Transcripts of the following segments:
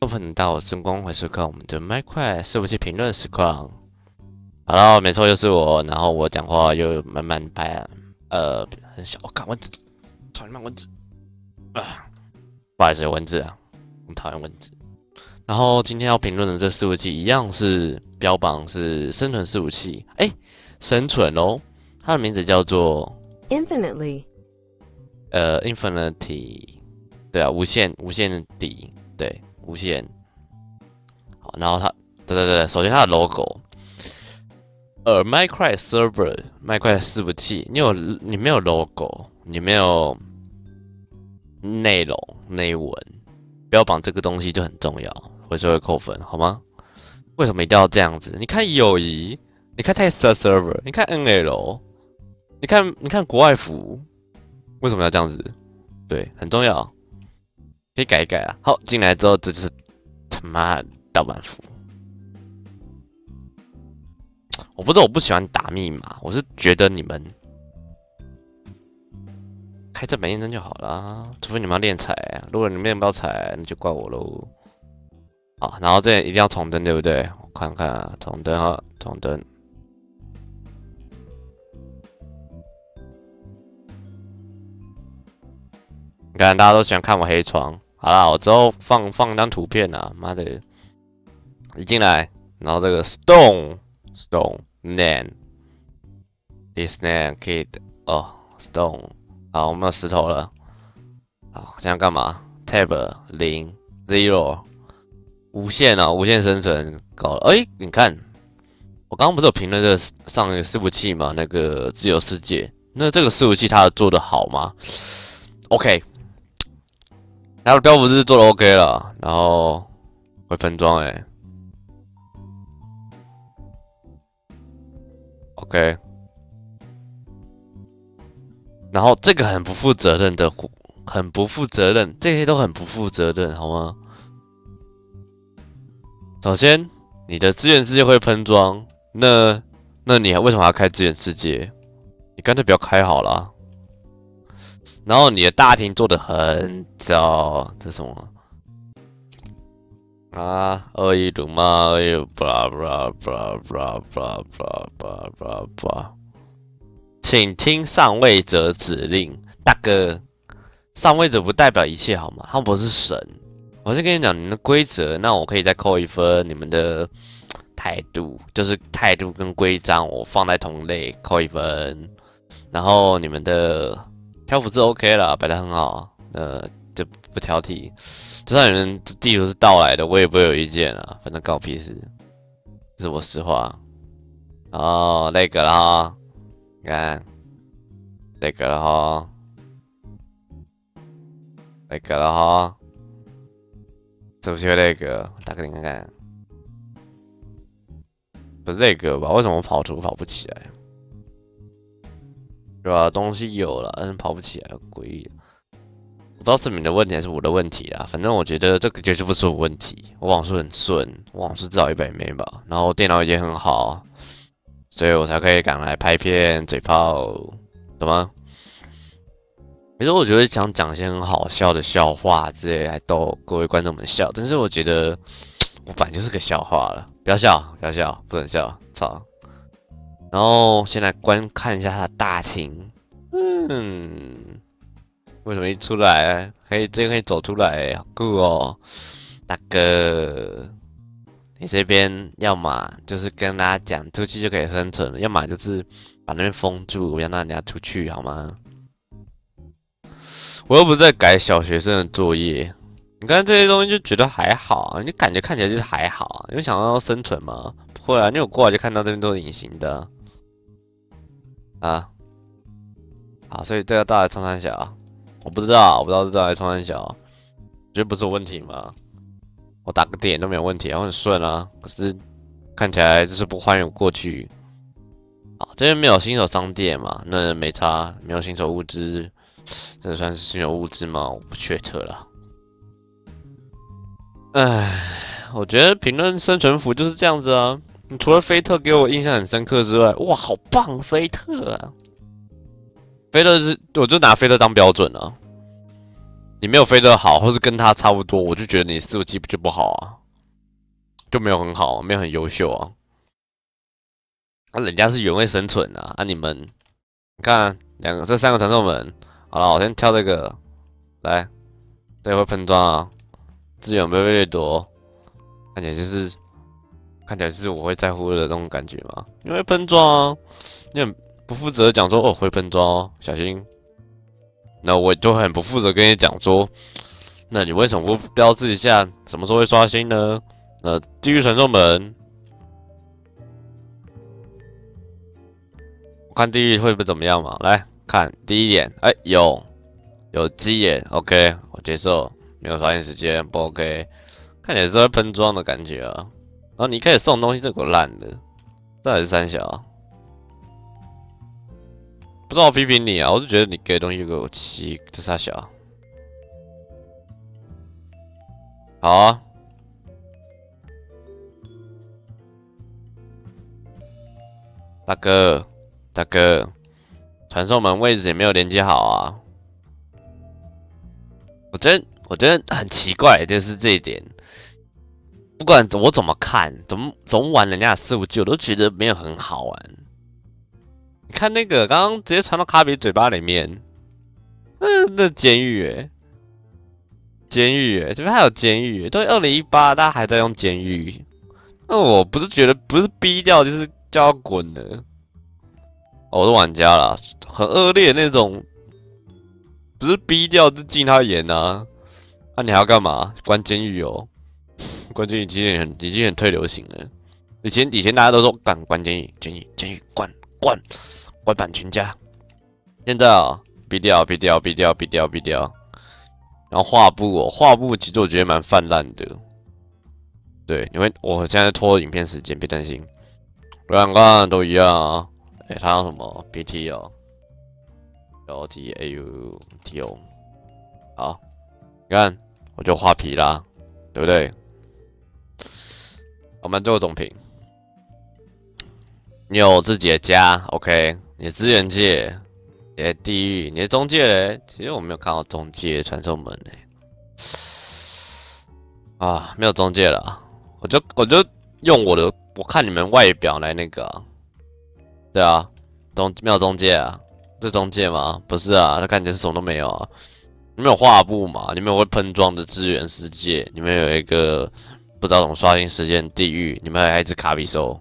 欢迎到声光回收看我们的麦块伺服器评论实况。好了，没错，又是我。然后我讲话又慢慢拍，呃，很小。我看蚊子，讨厌蚊子啊！不好意思，有蚊子啊，我讨厌蚊子。然后今天要评论的这伺服器一样是标榜是生存伺服器，哎，生存哦，它的名字叫做 Infinitely，呃，Infinity，对啊，无限无限底，对，无限。好，然后它，对对对，首先它的 logo，呃，Minecraft Server，麦块伺服器，你有你没有 logo，你没有内容内文，标榜这个东西就很重要。回收会扣分，好吗？为什么一定要这样子？你看友谊，你看 test server，你看 NL，你看你看国外服，为什么要这样子？对，很重要，可以改一改啊。好，进来之后这就是他妈盗版服。我不是我不喜欢打密码，我是觉得你们开正版验证就好了，除非你们要练财。如果你们练不到财，那就怪我喽。好，然后这一定要重登，对不对？我看看啊，重登啊，重登。看，大家都喜欢看我黑窗。好了，我之后放放张图片啊，妈的，一进来，然后这个 stone stone name，this name kid，哦，stone，好，我们有石头了。好，现在干嘛？tab 零 zero。无限啊，无限生存搞了。哎，你看，我刚刚不是有评论这个上一个伺服器吗？那个自由世界，那这个伺服器它做的好吗？OK，他的标不是做的 OK 了，然后会分装哎，OK，然后这个很不负责任的，很不负责任，这些都很不负责任，好吗？首先，你的资源世界会喷装，那那你为什么要开资源世界？你干脆不要开好了。然后你的大厅做的很糟，这什么？啊，恶意辱骂，恶意布拉布拉布拉布拉布拉布拉布拉布拉布拉，请听上位者指令，大哥，上位者不代表一切好吗？他不是神。我先跟你讲你们的规则，那我可以再扣一分。你们的态度就是态度跟规章，我放在同类扣一分。然后你们的漂浮是 OK 了，摆的很好，呃，就不挑剔。就算你们地图是盗来的，我也不会有意见啊，反正搞屁事，这是我实话。哦，那个了哈，你看，那个了哈，那个了哈。是不是那个？打给你看看，不是那个吧？为什么跑图跑不起来？对吧？东西有了，但是跑不起来，诡异。不知道是你的问题还是我的问题啊？反正我觉得这个绝对不是我问题。我网速很顺，我网速至少一百 M 吧，然后电脑也很好，所以我才可以赶来拍片嘴炮，懂吗？其实我觉得想讲一些很好笑的笑话之类，来逗各位观众们笑。但是我觉得 我本来就是个笑话了，不要笑，不要笑，不能笑，操！然后先来观看一下他的大厅，嗯，为什么一出来可以这个可以走出来，好酷哦，大哥！你这边要么就是跟大家讲出去就可以生存了，要么就是把那边封住，让人家出去，好吗？我又不是在改小学生的作业，你看这些东西就觉得还好啊，你感觉看起来就是还好啊，你想要生存吗？不会啊，你有过来就看到这边都是隐形的啊。好，所以这个大来冲三小，我不知道，我不知道是大来冲三小，觉得不是有问题吗？我打个点都没有问题，我很顺啊。可是看起来就是不欢迎过去。好，这边没有新手商店嘛？那没差，没有新手物资。这算是新手物资吗？我不确测了。唉，我觉得评论生存服就是这样子啊。你除了菲特给我印象很深刻之外，哇，好棒，菲特啊！菲特是，我就拿菲特当标准了。你没有菲特好，或是跟他差不多，我就觉得你四五七就不好啊，就没有很好，没有很优秀啊。那人家是原位生存啊，那你们，看两个这三个传送门，好了，我先挑这个，来，这会喷装啊，资源会掠夺，看起来就是，看起来是我会在乎的这种感觉嘛，因为喷装，你很不负责讲说哦会喷装，小心。那我就很不负责跟你讲说，那你为什么不标志一下什么时候会刷新呢？呃，地狱传送门，我看地狱会不会怎么样嘛？来看第一点，哎，有有鸡眼，OK，我接受，没有刷新时间不 OK，看起来是会喷装的感觉啊。然后你开始送东西，这够烂的，这还是三小。不知道我批评你啊，我是觉得你给的东西够奇，这三小？好啊，大哥，大哥，传送门位置也没有连接好啊！我觉得，我觉得很奇怪，就是这一点。不管我怎么看，怎么怎么玩人家四五九，都觉得没有很好玩。你看那个，刚刚直接传到卡比嘴巴里面，嗯，那监狱哎，监狱哎，这边还有监狱，都二零一八，大家还在用监狱，那我不是觉得不是逼掉，就是叫他滚的。我是玩家啦，很恶劣那种，不是逼掉是禁他演啊，那你还要干嘛？关监狱哦，关监狱已经很已经很退流行了，以前以前大家都说干关监狱，监狱监狱关关。关版全家，现在啊，毙掉，毙掉，毙掉，毙掉，毙掉。然后画布哦，画布其实我觉得蛮泛滥的。对，因为我现在拖影片时间，别担心，两个都一样啊。哎，他要什么？BT 哦，L T A U T O。好，你看，我就画皮啦，对不对？我们最后总评，你有自己的家，OK。你的资源界，你的地狱，你的中介嘞？其实我没有看到中介传送门嘞。啊，没有中介了，我就我就用我的，我看你们外表来那个。对啊，中没有中介啊？是中介吗？不是啊，他看起来是什么都没有啊。你们有画布嘛？你们有会喷装的资源世界？你们有一个不知道怎么刷新时间地狱？你们还有一只卡比兽？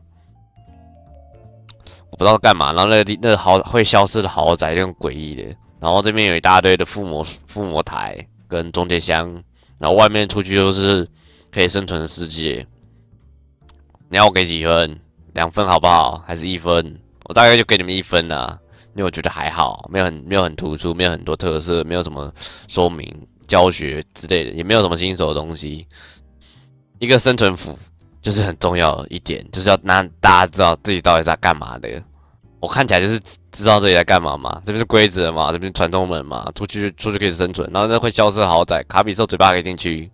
我不知道干嘛，然后那个地那个豪会消失的豪宅那种诡异的，然后这边有一大堆的附魔附魔台跟中介箱，然后外面出去就是可以生存的世界。你要我给几分？两分好不好？还是一分？我大概就给你们一分啊，因为我觉得还好，没有很没有很突出，没有很多特色，没有什么说明教学之类的，也没有什么新手的东西。一个生存服就是很重要一点，就是要让大家知道自己到底在干嘛的。我看起来就是知道这里在干嘛嘛，这边是规则嘛，这边传送门嘛，出去出去可以生存，然后那会消失豪宅，卡比兽嘴巴可以进去。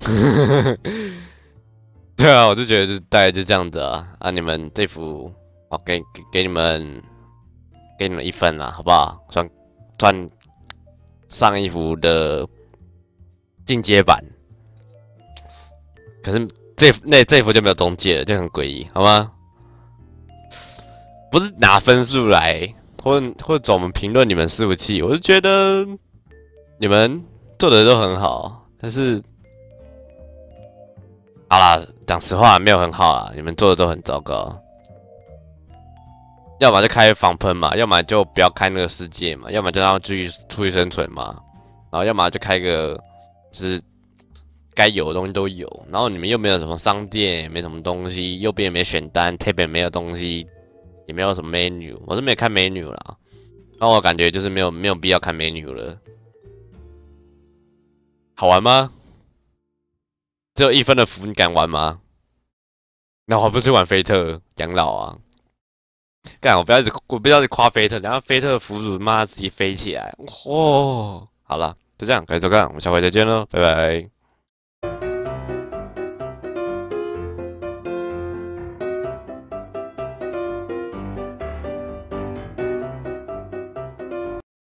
对啊，我就觉得就大概就这样子啊啊！你们这幅，我给给给你们给你们一分啦，好不好？算算上一幅的进阶版，可是这那这幅就没有中介了，就很诡异，好吗？不是拿分数来，或或者我们评论你们服器，我就觉得你们做的都很好，但是好啦，讲实话没有很好啊，你们做的都很糟糕。要么就开防喷嘛，要么就不要开那个世界嘛，要么就让继续出去生存嘛，然后要么就开个就是该有的东西都有，然后你们又没有什么商店，也没什么东西，右边也没选单，特别没有东西。也没有什么美女，我是没看美女了，那我感觉就是没有没有必要看美女了。好玩吗？只有一分的福，你敢玩吗？那我不去玩菲特养老啊！干，我不要一直我不要去夸菲特，然后菲特腐乳妈自己飞起来，哦，好了，就这样，可以走干，我们下回再见喽，拜拜。